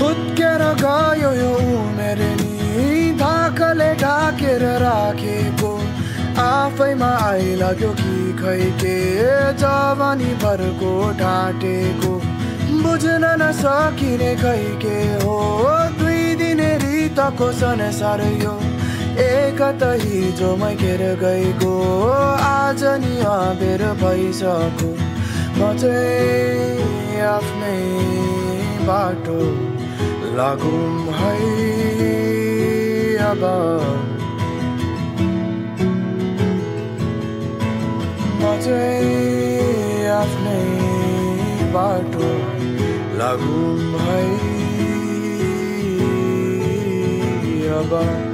फुत्केर गयो यो मेरे नि। धाकले ढाकेर राखेको। आफैमा आइलाग्यो कि खै के जवानी भरको ढाटेको। बुझ्न नसकिने खै के हो। दुई दिने रितको संसार यो एक त हिजो मैखेर गएको। आज नि अबेर भइसक्यो। म चाहिँ आफ्नै बाटो लागौँ है अब। म आफ्नै बाटो लागौँ है अब।